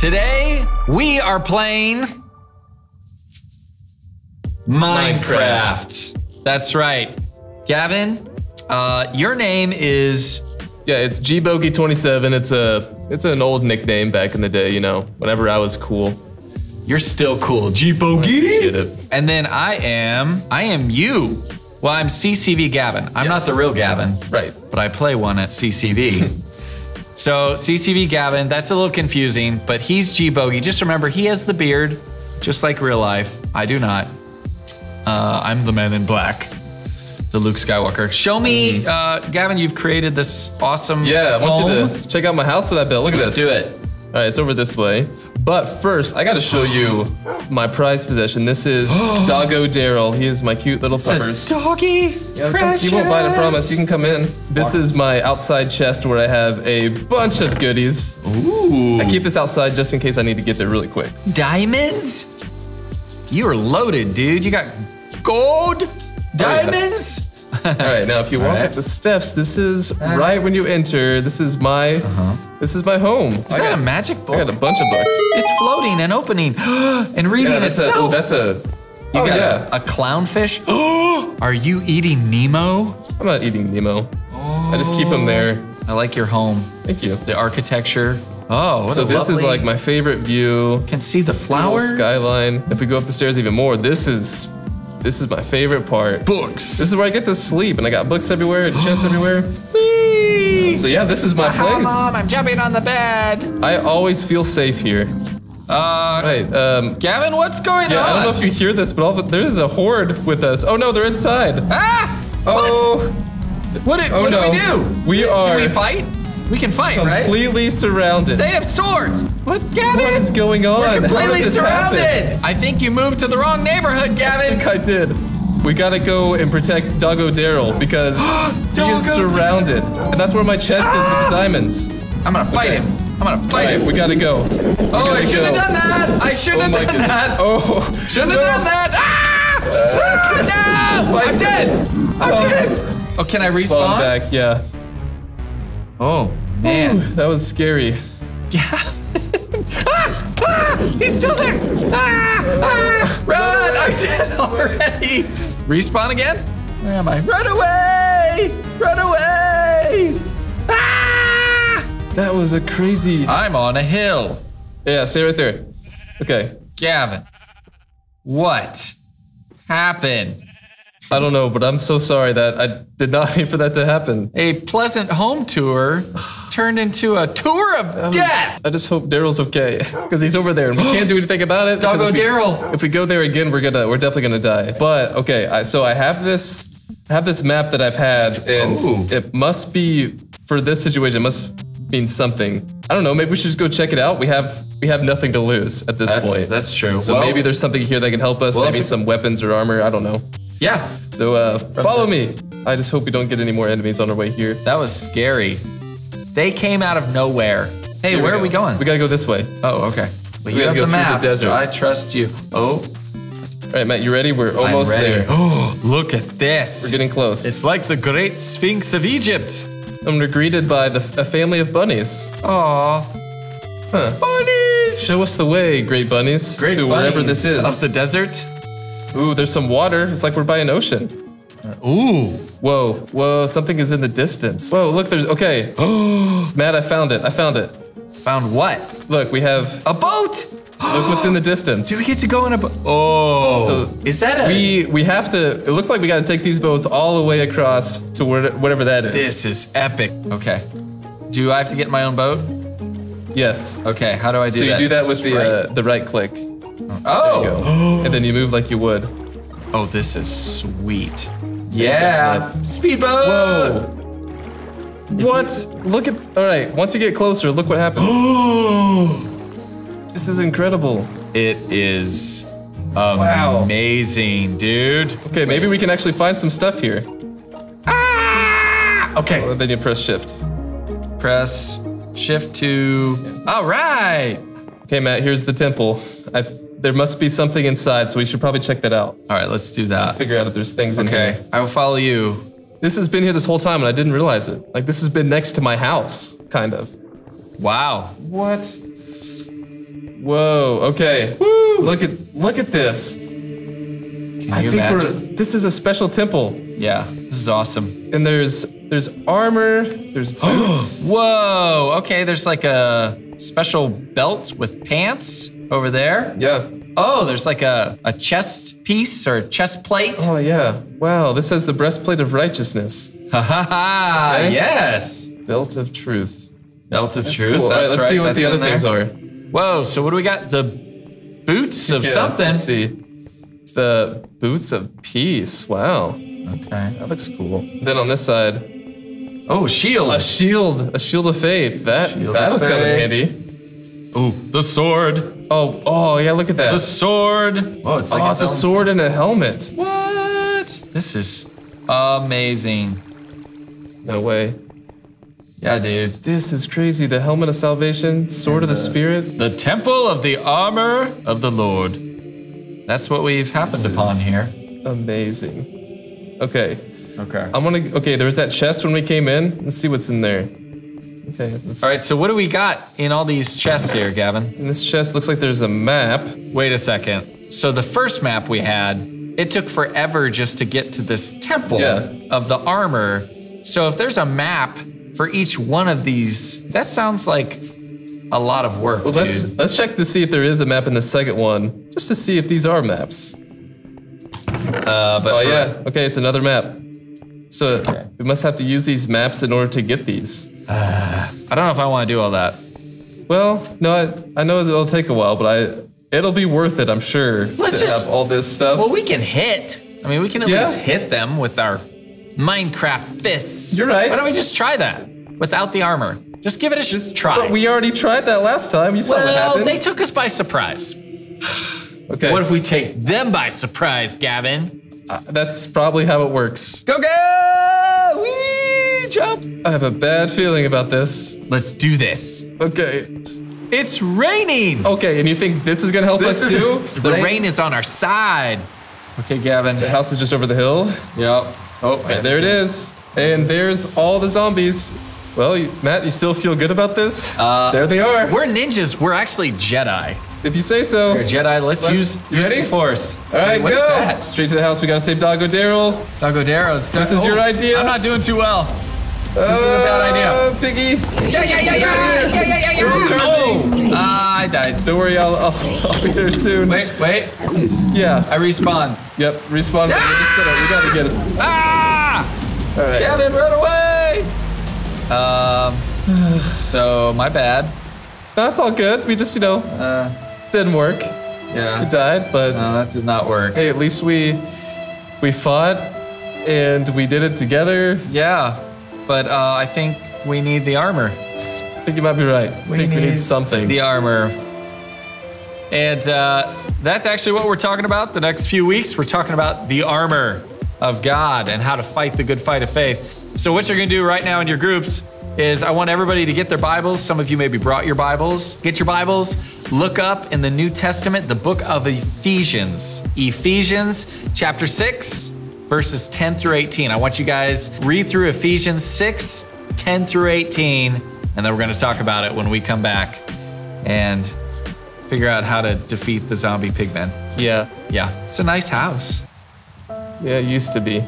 Today we are playing Minecraft. That's right. Gavin, uh, your name is Yeah, it's G Bogey 27. It's a it's an old nickname back in the day, you know, whenever I was cool. you're still cool. G Bogey. And then I am I am you. Well, I'm CCV Gavin. I'm not the real Gavin. Right. but I play one at CCV. so CCV Gavin, that's a little confusing, but he's G Bogey. Just remember, he has the beard, just like real life. I do not. Uh, I'm the man in black, the Luke Skywalker. Show me, uh, Gavin. You've created this awesome. Mm-hmm. Yeah, I want home. you to check out my house with that bell. Look at Let's this. do it. All right, it's over this way. But first, I got to show you my prized possession. This is Doggo Daryl. He is my cute little puppers. Doggy, Yeah, you won't bite, I promise. You can come in. This is my outside chest where I have a bunch of goodies. Ooh, I keep this outside just in case I need to get there really quick. diamonds. You are loaded, dude. You got gold, oh, diamonds. All right, now if you walk Alright. up the steps, this is right when you enter. This is my, uh-huh. this is my home. Is that a magic book? I got a bunch of books. It's floating and opening and reading Yeah, that's a, itself. oh, that's a, you oh got yeah. a, a clownfish. Are you eating Nemo? I'm not eating Nemo. I just keep them oh. there. I like your home. Thank you. The architecture. Oh, what So a this is like my favorite view. Can see the flowers. skyline. If we go up the stairs even more, this is this is my favorite part. Books. This is where I get to sleep, and I got books everywhere and chests everywhere. Whee! So yeah, this is my Mom, place. Mom, I'm jumping on the bed. I always feel safe here. Uh, Right. Um, Gavin, what's going yeah, on? I don't know if you hear this, but all the, there's a horde with us. Oh no, they're inside. Ah! Oh, What? What, do, oh what no. do we do? We are Can we fight? We can fight, right? completely surrounded. They have swords. What, Gavin? what is going on? Did completely surrounded. happen? I think you moved to the wrong neighborhood, I Gavin. think I did. We gotta go and protect Doggo Daryl because he is surrounded. And that's where my chest is with the diamonds. I'm gonna fight Okay. him. I'm gonna fight Alright, him. we gotta go. We oh, I gotta shouldn't have done that. I shouldn't Oh have done goodness. that. Oh, Shouldn't have done that. Ah! Ah, no! I'm dead. I'm dead. Oh, can I respawn? Spawn back, yeah. Oh man. That was scary. ah, ah, he's still there. Ah, ah, run! I'm dead already. Respawn again? Where am I? Run away! Run away! Ah! That was a crazy. I'm on a hill. Yeah, stay right there. Okay. Gavin, what happened? I don't know, but I'm so sorry that I did not mean for that to happen. A pleasant home tour turned into a tour of I was- death. I just hope Daryl's okay because he's over there and we can't do anything about it. because Doggo if Daryl. If we go there again, we're gonna we're definitely gonna die. But okay, I, so I have this I have this map that I've had, and Ooh. it must be for this situation. It must mean something. I don't know. Maybe we should just go check it out. We have we have nothing to lose at this point. that's true. so maybe there's something here that can help us. well, maybe some weapons or armor. I don't know. Yeah, So uh, follow me. I just hope we don't get any more enemies on our way here. that was scary. They came out of nowhere. Hey, Here where go. are we going? We gotta go this way. oh, okay. Well, We you have go the through the map, desert. so I trust you. Oh, All right, Matt, you ready? We're almost ready. there. Oh, look at this. We're getting close. It's like the Great Sphinx of Egypt. and we're greeted by the, a family of bunnies. Aw, Huh. bunnies. Show us the way, great bunnies, Great to wherever this is. Of the desert. Ooh, there's some water. It's like we're by an ocean. Ooh. Whoa, whoa, something is in the distance. Whoa, look, there's, okay. Oh, Matt, I found it. I found it. Found what? Look, we have, A boat. look what's in the distance. Do we get to go in a boat? Oh. So is that a? We we have to. It looks like we got to take these boats all the way across to where, whatever that is. this is epic. Okay. Do I have to get my own boat? Yes. Okay. How do I do So that? So you do that with the right. uh, the right click. Oh. There you go. and then you move like you would. Oh, this is sweet. Yeah. Speedboat. Whoa. What? Look at. All right. Once you get closer, look what happens. this is incredible. It is amazing, dude. Okay, maybe we can actually find some stuff here. Ah! Okay. Well, then you press shift. Press shift to. All right. Okay, Matt. Here's the temple. I. There must be something inside, so we should probably check that out. All right. Let's do that. Figure out if there's things in Okay. here. I will follow you. This has been here this whole time, and I didn't realize it. Like this has been next to my house, kind of. Wow. What? Whoa. Okay. Look at look at this. Can I think imagine? we're. This is a special temple, Yeah, this is awesome. and there's there's armor. There's boots. Whoa. Okay, there's like a special belt with pants over there. yeah. Oh, there's like a, a chest piece or chest plate. Oh yeah. Wow. This says the breastplate of righteousness, Ha ha ha. Okay. Yes. belt of truth. Belt of That's truth. cool. All right, let's right. see what That's the other things there. are. Whoa. So what do we got? The boots of Yeah, something. Let's see. The boots of peace. Wow. Okay. That looks cool. Then on this side, Oh, shield. a shield, a shield of faith. That Shield that'll come in handy. Ooh, the sword. Oh, oh yeah, look at that. The sword. Oh, it's like oh, its it's a sword and a helmet. What? This is amazing. No way. Yeah, dude. This is crazy. The helmet of salvation, sword of the spirit. The temple of the armor of the Lord. That's what we've happened upon here. Amazing. Okay. Okay. I'm gonna okay, there was that chest when we came in. Let's see what's in there. Okay, let's All right, so what do we got in all these chests here, Gavin? in this chest looks like there's a map. Wait a second. So the first map we had, it took forever just to get to this temple Yeah. of the armor. So if there's a map for each one of these, that sounds like a lot of work. Well, let's dude. let's check to see if there is a map in the second one, just to see if these are maps. Uh, but Oh for- yeah, okay, it's another map. So Okay. we must have to use these maps in order to get these. I don't know if I want to do all that. Well, no, I, I know it'll take a while, but I it'll be worth it, I'm sure. Let's to just- have all this stuff. Well, we can hit. I mean, we can at Yeah. least hit them with our Minecraft fists. You're right. Why don't we just try that without the armor? Just give it a sh- try. But we already tried that last time. You saw what happened. well, they took us by surprise. okay, What if we take them by surprise, Gavin? Uh, that's probably how it works. Go, go! Wee! Jump! I have a bad feeling about this. Let's do this. Okay, It's raining. okay, and you think this is gonna help this us too? the rain is on our side. Okay, Gavin. The house is just over the hill. Yep. Oh, Okay, there it is. And there's all the zombies. Well, you, Matt, you still feel good about this? Uh, there they are. We're ninjas. We're actually Jedi. If you say so. We're Jedi. Let's, Let's- use, you use ready? the Force. All right, What go. is that? Straight to the house. We gotta save Doggo Daryl. Doggo Darrow's. This is your idea? I'm not doing too well. This is a bad idea. Piggy. Yeah, yeah, yeah, yeah, yeah, yeah, yeah, yeah. Oh, ah, I died. Don't worry, I'll, I'll, I'll be there soon. Wait, wait. Yeah. I respawn. Yep. Respawn. We're just gonna. We gotta get us. Ah! All right. Gavin, run away! Um, so my bad. That's all good. We just, you know, Uh, didn't work. yeah. It died, but No, that did not work. hey, at least we we fought and we did it together. Yeah, but uh, I think we need the armor. I think you might be right. I think we need something. The armor. And uh, that's actually what we're talking about the next few weeks. We're talking about the armor of God and how to fight the good fight of faith. So, what you're going to do right now in your groups is I want everybody to get their Bibles. Some of you maybe brought your Bibles. Get your Bibles. Look up in the New Testament the book of Ephesians. Ephesians chapter 6, verses 10 through 18. I want you guys read through Ephesians 6, 10 through 18, and then we're going to talk about it when we come back and figure out how to defeat the zombie pigmen. yeah. Yeah, it's a nice house. Yeah, it used to be.